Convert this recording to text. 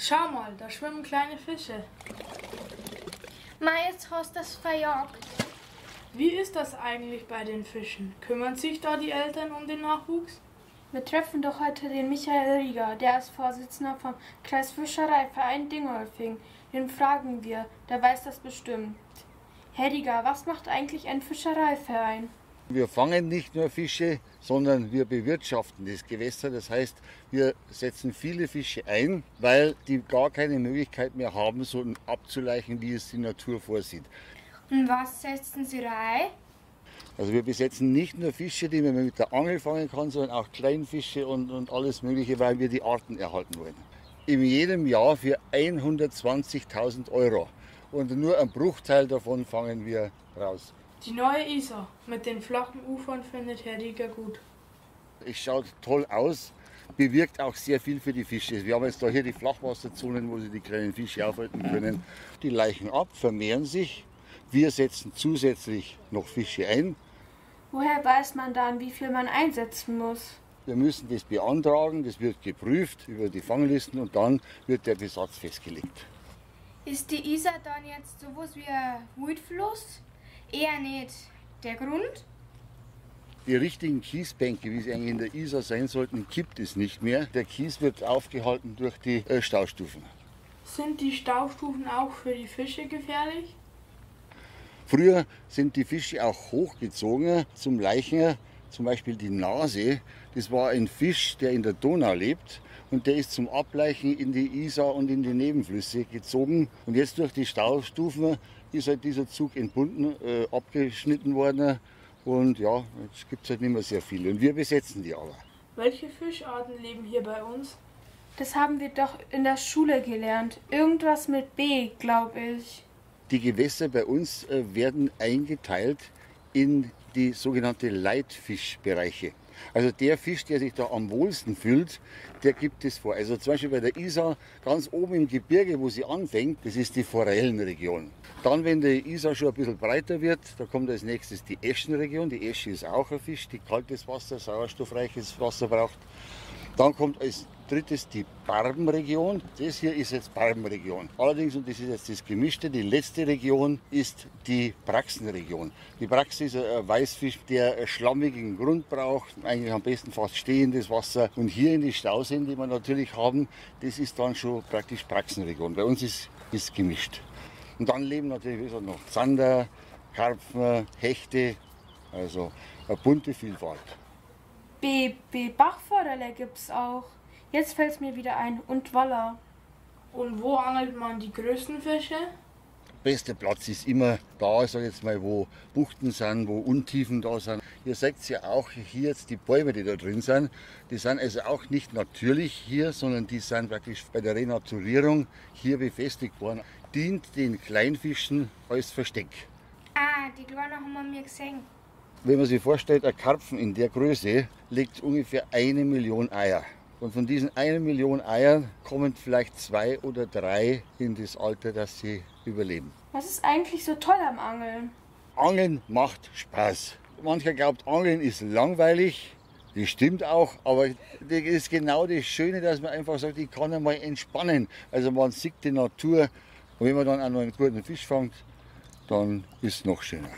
Schau mal, da schwimmen kleine Fische. Ma, jetzt hast du das verjagt. Wie ist das eigentlich bei den Fischen? Kümmern sich da die Eltern um den Nachwuchs? Wir treffen doch heute den Michael Rieger, der ist Vorsitzender vom Kreisfischereiverein Dingolfing. Den fragen wir, der weiß das bestimmt. Herr Rieger, was macht eigentlich ein Fischereiverein? Wir fangen nicht nur Fische, sondern wir bewirtschaften das Gewässer. Das heißt, wir setzen viele Fische ein, weil die gar keine Möglichkeit mehr haben, so abzuleichen, wie es die Natur vorsieht. Und was setzen Sie rein? Also wir besetzen nicht nur Fische, die man mit der Angel fangen kann, sondern auch Kleinfische und, und alles Mögliche, weil wir die Arten erhalten wollen. In jedem Jahr für 120.000 Euro. Und nur ein Bruchteil davon fangen wir raus. Die neue Isar mit den flachen Ufern findet Herr Rieger gut. Es schaut toll aus, bewirkt auch sehr viel für die Fische. Wir haben jetzt da hier die Flachwasserzonen, wo sie die kleinen Fische aufhalten können. Die leichen ab, vermehren sich. Wir setzen zusätzlich noch Fische ein. Woher weiß man dann, wie viel man einsetzen muss? Wir müssen das beantragen, das wird geprüft über die Fanglisten und dann wird der Besatz festgelegt. Ist die Isar dann jetzt sowas wie ein Wildfluss? Eher nicht. Der Grund? Die richtigen Kiesbänke, wie sie eigentlich in der Isar sein sollten, gibt es nicht mehr. Der Kies wird aufgehalten durch die äh, Staustufen. Sind die Staustufen auch für die Fische gefährlich? Früher sind die Fische auch hochgezogen zum Leichen, zum Beispiel die Nase. Das war ein Fisch, der in der Donau lebt und der ist zum Ableichen in die Isar und in die Nebenflüsse gezogen. Und jetzt durch die Staustufen ist halt dieser Zug entbunden, äh, abgeschnitten worden. Und ja, jetzt gibt es halt nicht mehr sehr viele. Und wir besetzen die aber. Welche Fischarten leben hier bei uns? Das haben wir doch in der Schule gelernt. Irgendwas mit B, glaube ich. Die Gewässer bei uns äh, werden eingeteilt in die sogenannte Leitfischbereiche. Also der Fisch, der sich da am wohlsten fühlt, der gibt es vor. Also zum Beispiel bei der Isar, ganz oben im Gebirge, wo sie anfängt, das ist die Forellenregion. Dann, wenn die Isar schon ein bisschen breiter wird, da kommt als nächstes die Eschenregion. Die Esche ist auch ein Fisch, die kaltes Wasser, sauerstoffreiches Wasser braucht. Dann kommt als drittes die Barbenregion. Das hier ist jetzt Barbenregion. Allerdings, und das ist jetzt das Gemischte, die letzte Region ist die Praxenregion. Die Praxe ist ein Weißfisch, der schlammigen Grund braucht, eigentlich am besten fast stehendes Wasser. Und hier in die Stauseen, die wir natürlich haben, das ist dann schon praktisch Praxenregion. Bei uns ist es gemischt. Und dann leben natürlich gesagt, noch Zander, Karpfen, Hechte, also eine bunte Vielfalt. BB Bachforelle gibt's auch. Jetzt fällt's mir wieder ein. Und Waller. Und wo angelt man die größten Fische? beste Platz ist immer da, sag jetzt mal, wo Buchten sind, wo Untiefen da sind. Ihr seht ja auch hier jetzt die Bäume, die da drin sind. Die sind also auch nicht natürlich hier, sondern die sind praktisch bei der Renaturierung hier befestigt worden. Dient den Kleinfischen als Versteck. Ah, die Kleinen haben wir mir gesehen. Wenn man sich vorstellt, ein Karpfen in der Größe legt ungefähr eine Million Eier. Und von diesen eine Million Eiern kommen vielleicht zwei oder drei in das Alter, dass sie überleben. Was ist eigentlich so toll am Angeln? Angeln macht Spaß. Mancher glaubt, Angeln ist langweilig. Das stimmt auch, aber das ist genau das Schöne, dass man einfach sagt, ich kann einmal entspannen. Also man sieht die Natur und wenn man dann auch noch einen guten Fisch fängt, dann ist es noch schöner.